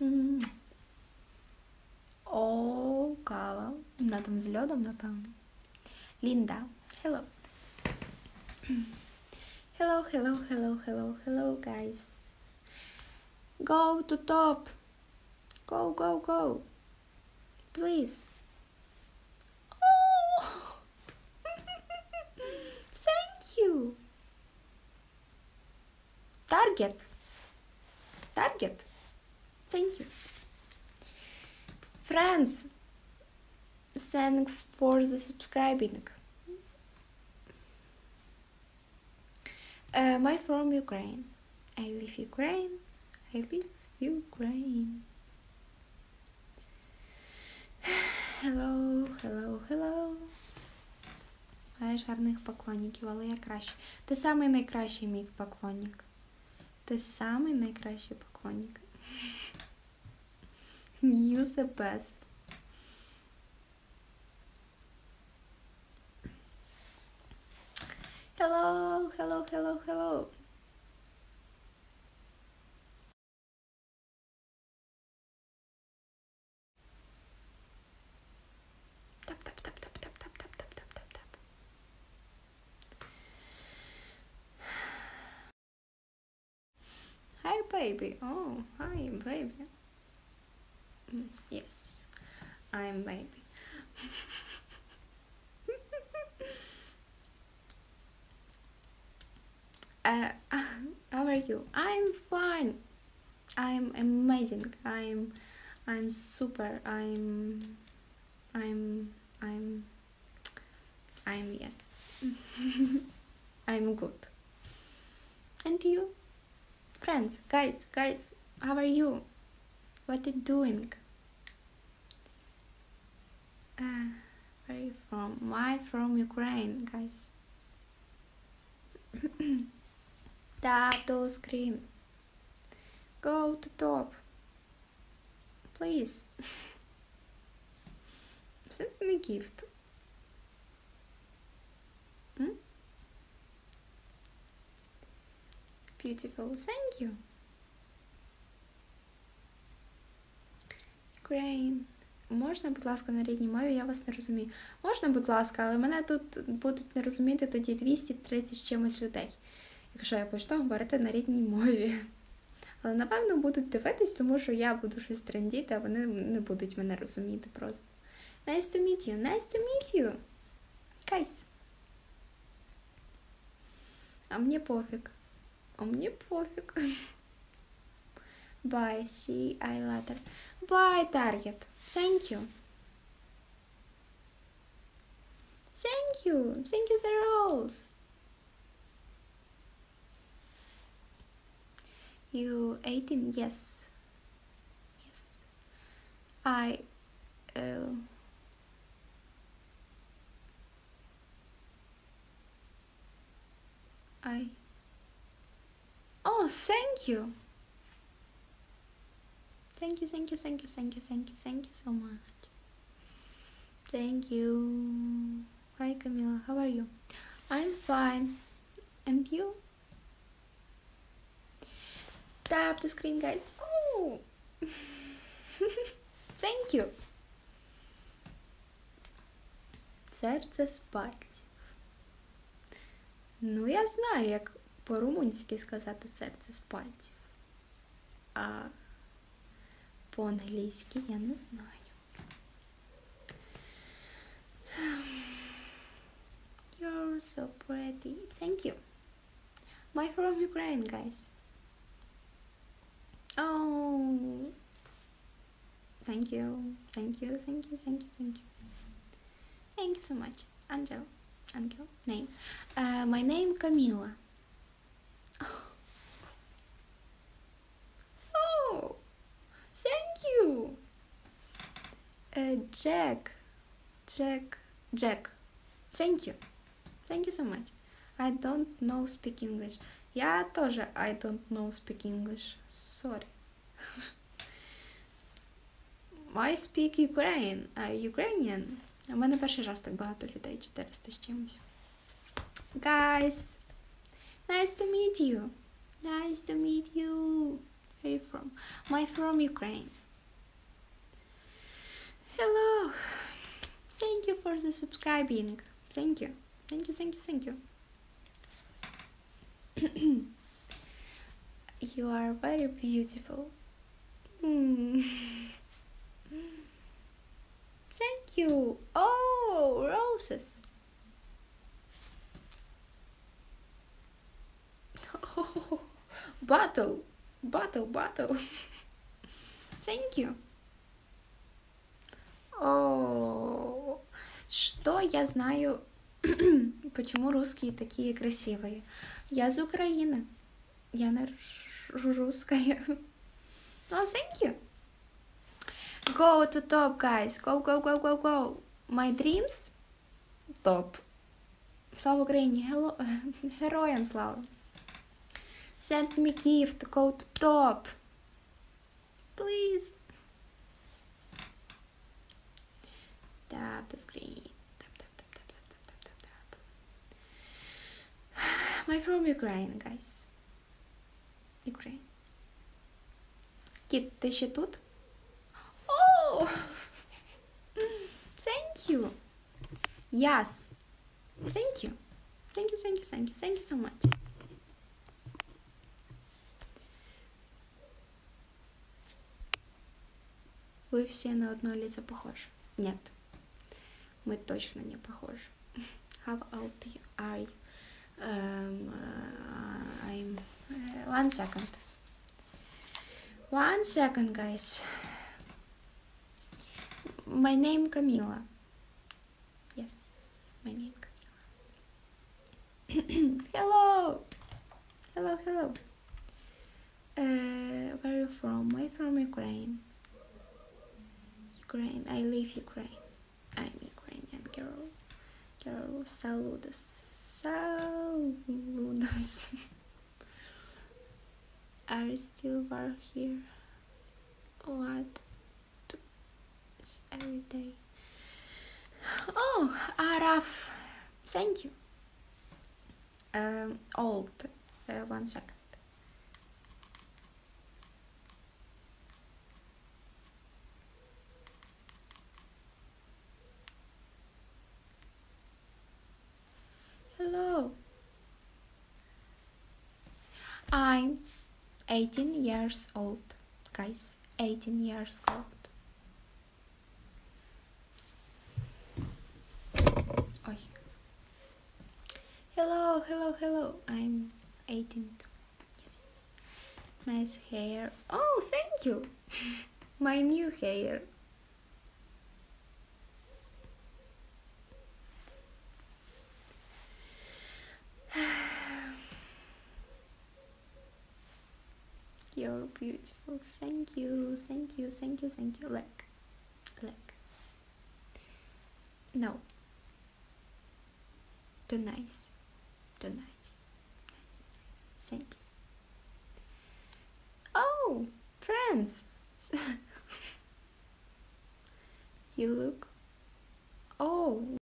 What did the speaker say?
М. О, кава. Вона там з льодом, напевно. Лінда. Hello. Hello, hello, hello, hello, hello, guys. Go to top. Go, go, go. Please. Oh. Thank you. Target. Target. Thank you. Friends, thanks for the subscribing. Uh, my from Ukraine. I live Ukraine. I live Ukraine. Hello, hello, hello. Маєш гарних поклонників, але я краще. Ти самий найкращий мій поклонник. Ти самий найкращий поклонник. You the best. Hello, hello, hello, hello. Tap, tap, tap, tap, tap, tap, tap, tap, tap, tap, tap. Hi, baby. Oh, hi, baby. Mm, Yes, I'm baby. uh, how are you? I'm fine. I'm amazing. I'm I'm super. I'm I'm I'm I'm yes. I'm good. And you? Friends, guys, guys, how are you? What you doing? Uh, where are you from? My from Ukraine, guys. Tap the screen. Go to top. Please. Send me gift. Hmm? Beautiful. Thank you. Ukraine. Можна, будь ласка, на рідній мові, я вас не розумію. Можна, будь ласка, але мене тут будуть не розуміти тоді 230 з чимось людей. Якщо я почну говорити на рідній мові. Але напевно будуть дивитись, тому що я буду щось трендіти, а вони не будуть мене розуміти просто. Nice to meet you, nice to meet you. Guys. А мне пофиг. А мне пофиг. Bye, see I later. Bye, Target. Thank you. Thank you. Thank you, the rose. You 18? Yes. Yes. I. Uh, I. Oh, thank you. Thank you, thank you, thank you, thank you, thank you, thank you so much. Thank you. Hi, Camila. How are you? I'm fine. And you? Tap the screen, guys. Oh! Thank you. Серце з пальців. Ну, я знаю, як по-румунськи сказати серце з пальців. А по-англійськи я не знаю. You're so pretty. Thank you. My from Ukraine, guys. Oh, thank you, thank you, thank you, thank you, thank you. Thank you so much, Angel. Angel name. Uh, my name Camila. Jack, Jack, Jack. Thank you, thank you so much. I don't know speak English. Я тоже I don't know speak English. Sorry. I speak Ukraine. Uh, Ukrainian. У мене перший раз так багато людей, 400 з чимось. Guys, nice to meet you. Nice to meet you. Where are you from? My from Ukraine. Hello. Thank you for the subscribing. Thank you. Thank you, thank you, thank you. you are very beautiful. Hmm. Thank you. Oh, roses. Oh, bottle, bottle, bottle. Thank you. О, что я знаю, почему русские такие красивые? Я из Украины. Я на русская. Oh, thank you. Go to top, guys. Go, go, go, go, go. My dreams? Топ. Слава Україні. Hello. Героям слава. Send me gift. Go to top. Please. Tap the screen. Tap, tap, tap, tap, tap, tap, tap, tap, tap. My from Ukraine, guys. Ukraine. Кіт, ти ще тут? Oh! Thank you. Yes. Thank you. Thank you, thank you, thank you. Thank you so much. Вы все на одно лицо похожи. Нет. Мы точно не похожи. How old you are you? Um, uh, I'm... Uh, one second. One second, guys. My name Camila. Yes, my name Camila. hello, hello, hello. Uh, where are you from? I'm from Ukraine. Ukraine. I live Ukraine. Girl, saludos, saludos. Are still work here? What? Every day. Oh, Araf. Thank you. Um, old. Uh, one second. Hello. I'm 18 years old, guys. 18 years old. Oi. Hello, hello, hello. I'm 18. Yes. Nice hair. Oh, thank you. My new hair. You're beautiful. Thank you, thank you, thank you, thank you. Look, look. No. Too nice. Too nice. Nice, nice. Thank you. Oh, friends. you look. Oh.